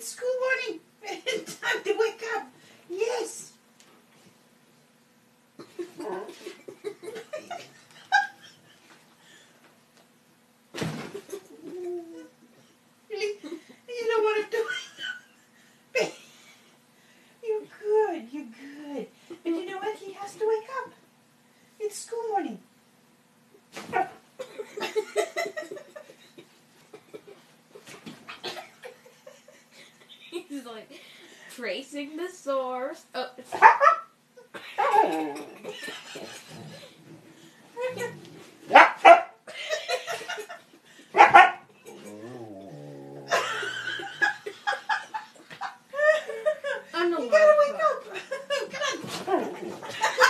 school. like tracing the source. Oh. You gotta wake up. Come on.